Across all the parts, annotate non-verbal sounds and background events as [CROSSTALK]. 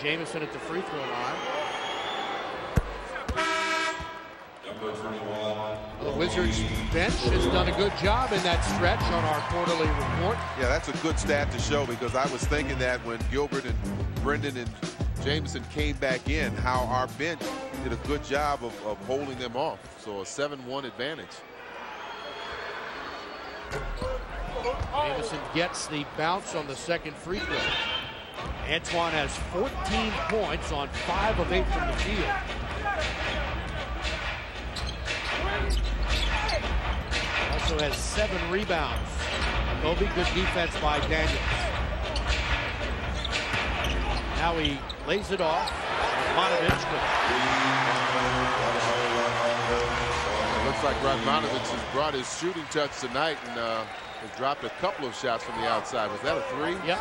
Jamison at the free throw line. The Wizards bench has done a good job in that stretch on our quarterly report. Yeah, that's a good stat to show because I was thinking that when Gilbert and Brendan and Jamison came back in, how our bench did a good job of, of holding them off. So a 7-1 advantage. Jamison gets the bounce on the second free throw. Antoine has 14 points on 5 of 8 from the field. Also has 7 rebounds. Kobe, good defense by Daniels. Now he lays it off. Radmanovic It looks like Radmanovic has brought his shooting touch tonight and uh, has dropped a couple of shots from the outside. Was that a three? Yep.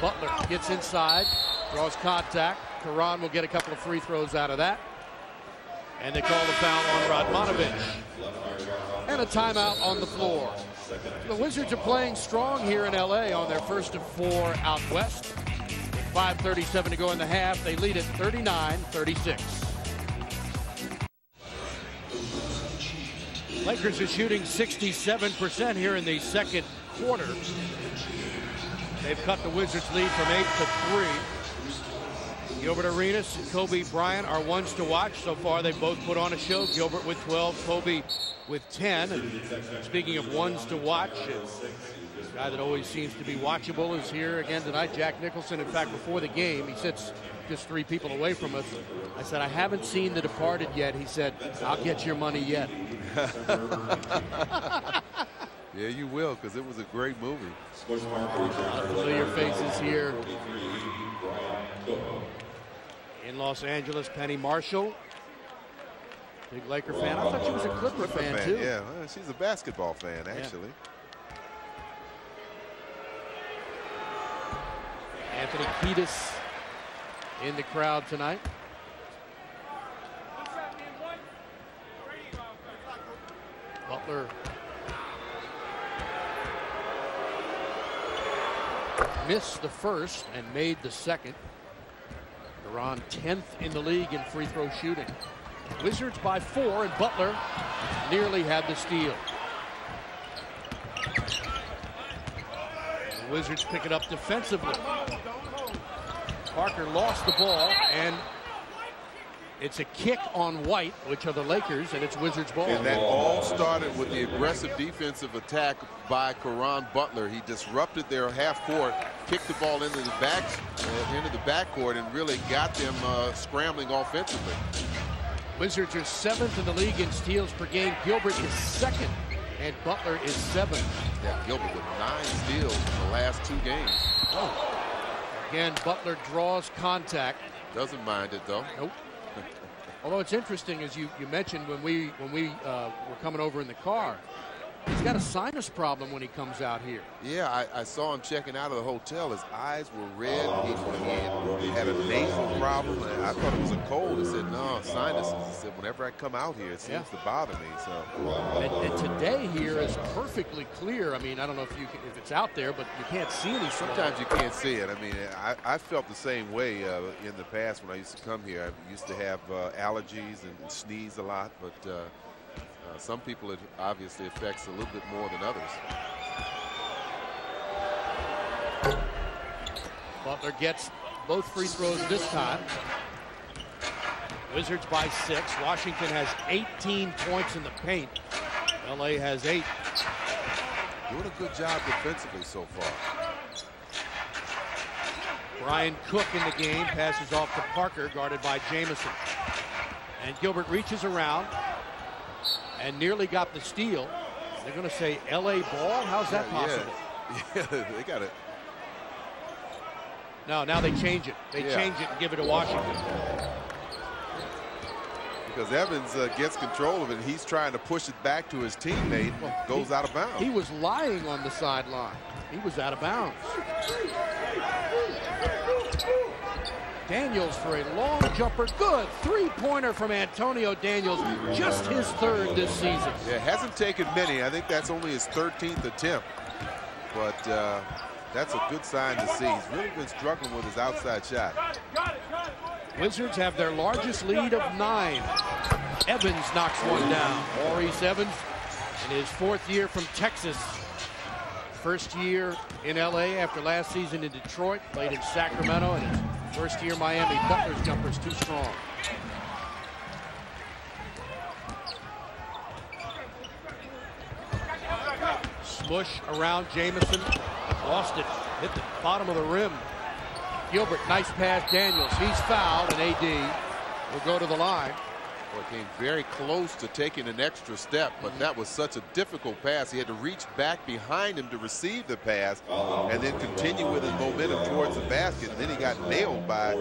Butler gets inside, draws contact. Caron will get a couple of free throws out of that. And they call the foul on Radmanovic. And a timeout on the floor. The Wizards are playing strong here in L.A. on their first of four out west. With 5.37 to go in the half, they lead at 39-36. Lakers are shooting 67% here in the second quarter. They've cut the Wizards lead from 8 to 3. Gilbert Arenas and Kobe Bryant are ones to watch. So far, they've both put on a show. Gilbert with 12, Kobe with 10. And speaking of ones to watch, a guy that always seems to be watchable is here again tonight, Jack Nicholson. In fact, before the game, he sits just three people away from us. I said, I haven't seen The Departed yet. He said, I'll get your money yet. [LAUGHS] yeah, you will, because it was a great movie. Familiar faces here in Los Angeles. Penny Marshall, big Laker fan. I thought she was a Clipper, Clipper fan, fan, too. Yeah, well, she's a basketball fan, actually. Anthony Kiedis in the crowd tonight. Butler missed the first and made the second. Iran 10th in the league in free throw shooting. Wizards by four, and Butler nearly had the steal. The Wizards pick it up defensively. Parker lost the ball, and it's a kick on White, which are the Lakers, and it's Wizards ball. And that all started with the aggressive defensive attack by Caron Butler. He disrupted their half court, kicked the ball into the back, uh, into the backcourt, and really got them uh, scrambling offensively. Wizards are seventh in the league in steals per game. Gilbert is second, and Butler is seventh. Yeah, Gilbert with nine steals in the last two games. Oh. Again, Butler draws contact. Doesn't mind it though. Nope. Although it's interesting, as you, you mentioned when we when we uh, were coming over in the car, he's got a sinus problem when he comes out here. Yeah, I, I saw him checking out of the hotel. His eyes were red. He, he, had, a nasal problem. And I thought it was a cold. He said, no, sinuses. He said, whenever I come out here, it seems Yeah. to bother me. So And, and today here is perfectly clear. I mean, I don't know if you can, if it's out there, but you can't see any. sometimes you can't see it. I mean, I, I felt the same way uh, in the past when I used to come here. I used to have uh, allergies and, and sneeze a lot, but uh, uh, some people it obviously affects a little bit more than others. Butler gets both free throws this time. Wizards by six. Washington has 18 points in the paint. LA has eight. Doing a good job defensively so far. Brian Cook in the game passes off to Parker, guarded by Jamison. And Gilbert reaches around and nearly got the steal. They're going to say LA ball? How's that Yeah, possible? [LAUGHS] Yeah, they got it. No, now they change it. They Yeah. change it and give it to Washington. Because Evans uh, gets control of it. and He's trying to push it back to his teammate. goes he- out of bounds. He was lying on the sideline. He was out of bounds. Daniels for a long jumper. Good three-pointer from Antonio Daniels. Just his third this season. Yeah, hasn't taken many. I think that's only his 13th attempt. But uh, that's a good sign to see. He's really been struggling with his outside shot. Wizards have their largest lead of nine. Evans knocks one down. Maurice Evans in his fourth year from Texas. First year in LA after last season in Detroit. Played in Sacramento and his first year Miami. Butler's jumper's too strong. Smush around Jamison. Lost it. Hit the bottom of the rim. Gilbert, nice pass. Daniels, he's fouled, and AD will go to the line. Well, came very close to taking an extra step, but that was such a difficult pass. He had to reach back behind him to receive the pass and then continue with his momentum towards the basket. And then he got nailed by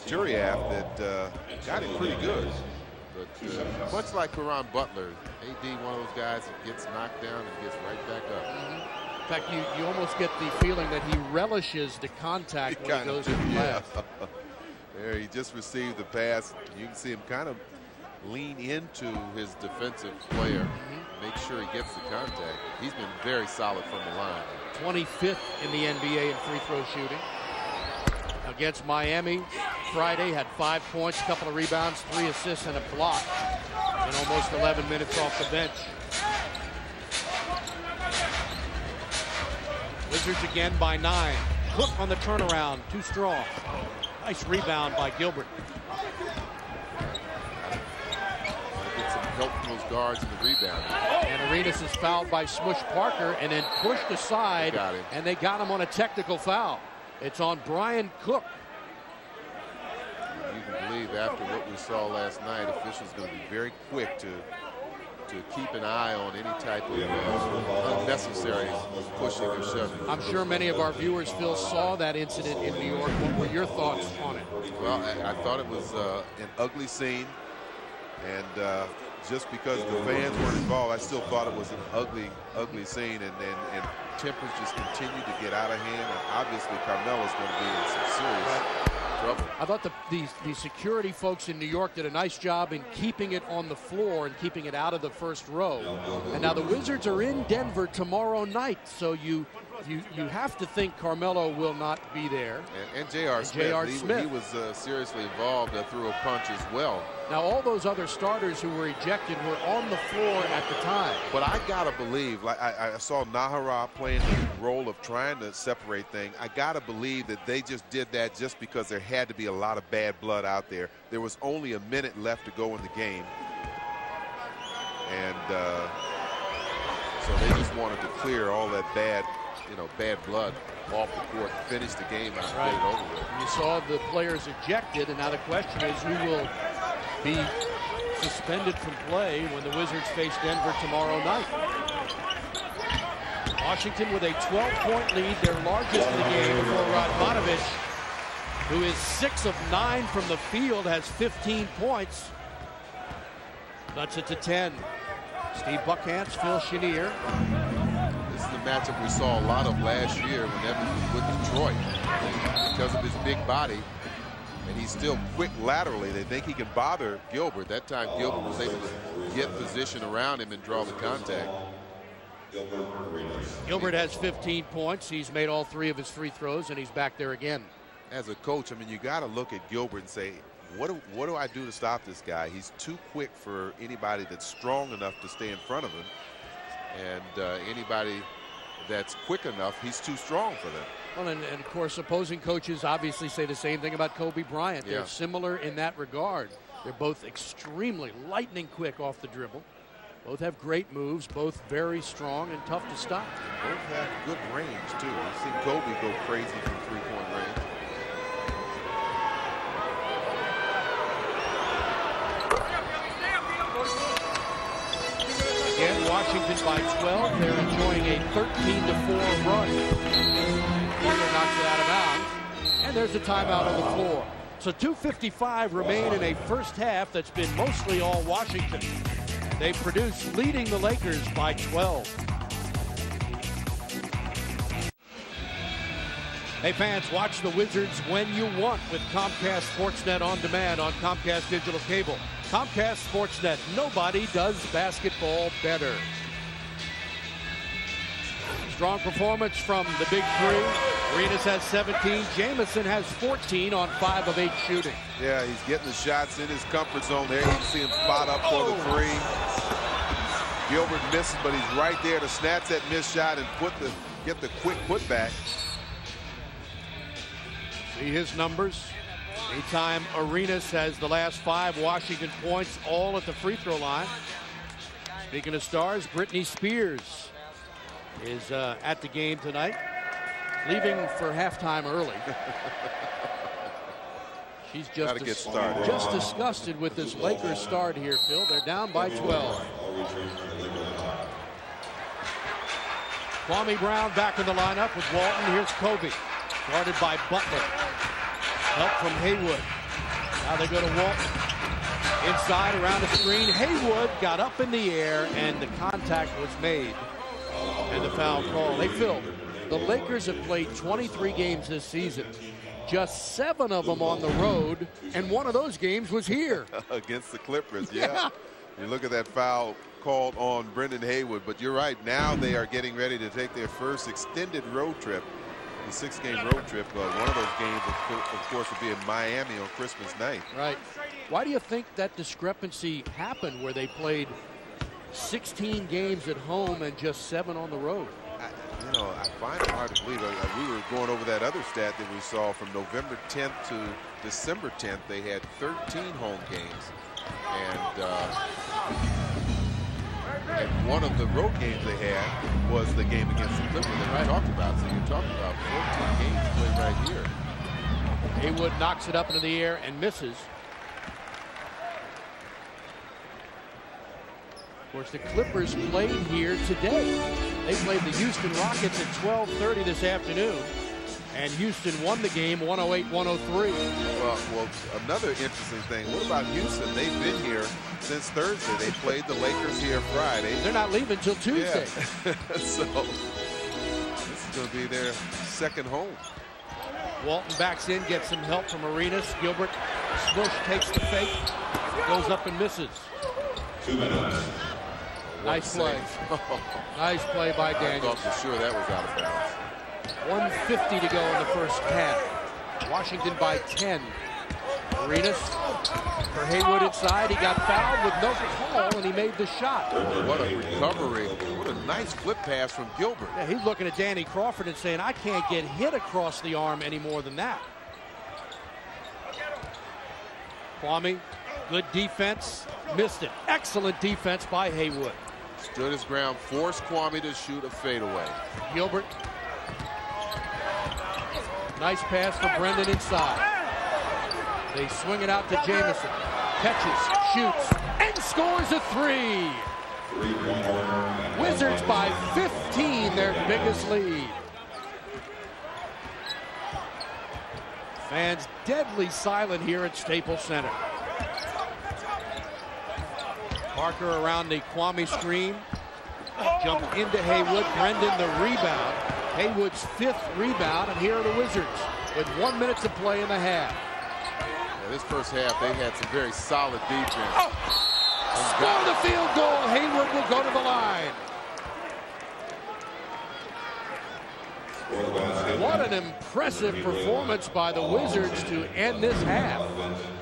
Turiaf that uh, got him pretty good. But uh, much like Caron Butler, AD, one of those guys that gets knocked down and gets right back up. Mm -hmm. In fact, you, you almost get the feeling that he relishes the contact he when he goes to the yeah. [LAUGHS] there, he just received the pass. You can see him kind of lean into his defensive player, mm -hmm. make sure he gets the contact. He's been very solid from the line. 25th in the NBA in free throw shooting. Against Miami, Friday had five points, a couple of rebounds, three assists, and a block in almost 11 minutes off the bench. Wizards again by nine. Cook on the turnaround, too strong. Nice rebound by Gilbert. Get some help from those guards in the rebound. And Arenas is fouled by Smush Parker and then pushed aside. And they got him on a technical foul. It's on Brian Cook. You can believe after what we saw last night, officials going to be very quick to to keep an eye on any type of uh, unnecessary pushing or shoving. I'm sure many of our viewers, Phil, saw that incident in New York. What were your thoughts on it? Well, I, I thought it was uh, an ugly scene. And uh, just because the fans weren't involved, I still thought it was an ugly, ugly scene. And, and, and tempers just continued to get out of hand. And obviously, Carmelo's going to be in some serious trouble. I thought the, the, the security folks in New York did a nice job in keeping it on the floor and keeping it out of the first row. And now the Wizards are in Denver tomorrow night, so you you you have to think Carmelo will not be there. And, and J.R. Smith, he, Smith, he, was uh, seriously involved uh, through a punch as well. Now all those other starters who were ejected were on the floor at the time. But I gotta believe, like I, I saw Najera playing the role of trying to separate things. I gotta believe that they just did that just because there had to be a lot of bad blood out there. There was only a minute left to go in the game, and uh, so they just wanted to clear all that bad you know, bad blood off the court, finish the game out, right. get it over with. You saw the players ejected, and now the question is who will be suspended from play when the Wizards face Denver tomorrow night. Washington with a 12-point lead, their largest in the game before Radmanovic, who is 6 of 9 from the field, has 15 points. Cuts it to 10. Steve Buckhantz, Phil Chenier matchup we saw a lot of last year when Evans was with Detroit. Because of his big body, and he's still quick laterally. They think he can bother Gilbert. That time Gilbert was able to get position around him and draw the contact. Gilbert has 15 points. He's made all three of his free throws, and he's back there again. As a coach, I mean, you got to look at Gilbert and say, what do, what do I do to stop this guy? He's too quick for anybody that's strong enough to stay in front of him. And uh, anybody that's quick enough, he's too strong for them. Well, and, and, of course, opposing coaches obviously say the same thing about Kobe Bryant. Yeah. They're similar in that regard. They're both extremely lightning quick off the dribble. Both have great moves, both very strong and tough to stop. Both have good range, too. I've seen Kobe go crazy from three-point range. Washington by 12. They're enjoying a 13 to 4 run. Wheeler knocks it out of bounds. And there's a timeout on the floor. So 2.55 remain in a first half that's been mostly all Washington. They produce leading the Lakers by 12. Hey fans, watch the Wizards when you want with Comcast Sportsnet on demand on Comcast Digital Cable. Comcast Sportsnet, nobody does basketball better. Strong performance from the big three. Arenas has 17. Jamison has 14 on 5 of 8 shooting. Yeah, he's getting the shots in his comfort zone there. You can see him spot up for the three. Gilbert misses, but he's right there to snatch that missed shot and put the get the quick putback. See his numbers. Anytime Arenas has the last five Washington points, all at the free throw line. Speaking of stars, Britney Spears is uh, at the game tonight, leaving for halftime early. [LAUGHS] She's just Gotta get started. just disgusted with this Lakers start here, Phil. They're down by 12. Kwame Brown back in the lineup with Walton. Here's Kobe, guarded by Butler. Help from Haywood. Now they go to Walton. Inside around the screen. Haywood got up in the air and the contact was made. And the foul call. They filled. The Lakers have played 23 games this season. Just seven of them on the road, and one of those games was here. [LAUGHS] against the Clippers. Yeah. Yeah. [LAUGHS] You look at that foul called on Brendan Haywood, but you're right. Now they are getting ready to take their first extended road trip, the six-game road trip. Uh, one of those games, of, co- of course, would be in Miami on Christmas night. Right. Why do you think that discrepancy happened where they played 16 games at home and just seven on the road? I, you know, I find it hard to believe. Uh, we were going over that other stat that we saw from November 10th to December 10th. They had 13 home games, and, uh, and one of the road games they had was the game against the Clippers that we talked about. So you're talking about 14 games played right here. Haywood knocks it up into the air and misses. Of course, the Clippers played here today. They played the Houston Rockets at 12:30 this afternoon, and Houston won the game 108-103. Well, well, another interesting thing. What about Houston? They've been here since Thursday. They played the Lakers here Friday. They're not leaving till Tuesday. Yeah. [LAUGHS] so this is going to be their second home. Walton backs in, gets some help from Arenas. Gilbert Smush takes the fake, goes up and misses. Two minutes. Nice play. [LAUGHS] Nice play by I Daniels. thought for sure that was out of bounds. 150 to go in the first half. Washington by 10. Arenas for Haywood inside. He got fouled with no call, and he made the shot. What a recovery. What a nice flip pass from Gilbert. Yeah, he's looking at Danny Crawford and saying, I can't get hit across the arm any more than that. Kwame, good defense, missed it. Excellent defense by Haywood. Stood his ground, forced Kwame to shoot a fadeaway. Gilbert. Nice pass for Brendan inside. They swing it out to Jamison. Catches, shoots, and scores a three. Wizards by 15, their biggest lead. Fans deadly silent here at Staples Center. Parker around the Kwame screen. Jump into Haywood. Brendan the rebound. Haywood's fifth rebound, and here are the Wizards with one minute to play in the half. Yeah, this first half, they had some very solid defense. Oh! Score the field goal. Haywood will go to the line. What an impressive performance by the Wizards to end this half.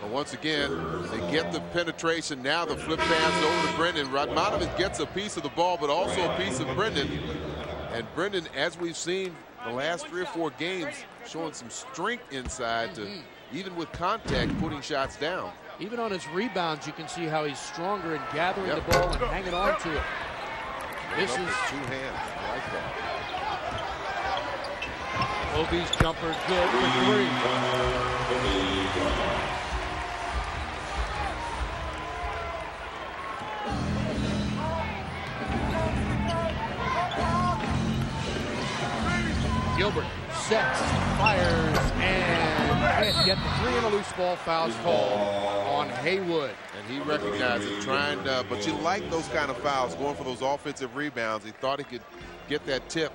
But once again, they get the penetration. Now the flip pass over to Brendan. Radmanovic gets a piece of the ball, but also a piece of Brendan. And Brendan, as we've seen the last three or four games, showing some strength inside to, mm-hmm. even with contact, putting shots down. Even on his rebounds, you can see how he's stronger in gathering Yep. the ball and hanging on to it. This is two hands. I like that. Kobe's jumper good for three. Gilbert sets, fires, and can't get the three and a loose ball fouls called on Haywood. And he recognized it, trying, to, but you like those kind of fouls, going for those offensive rebounds. He thought he could get that tip,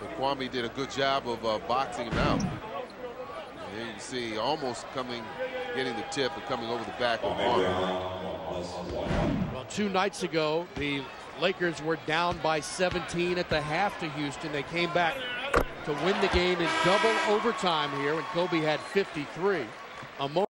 but Kwame did a good job of uh, boxing him out. And here you see almost coming, getting the tip and coming over the back of Kwame. Well, two nights ago, the Lakers were down by 17 at the half to Houston. They came back to win the game in double overtime here when Kobe had 53. A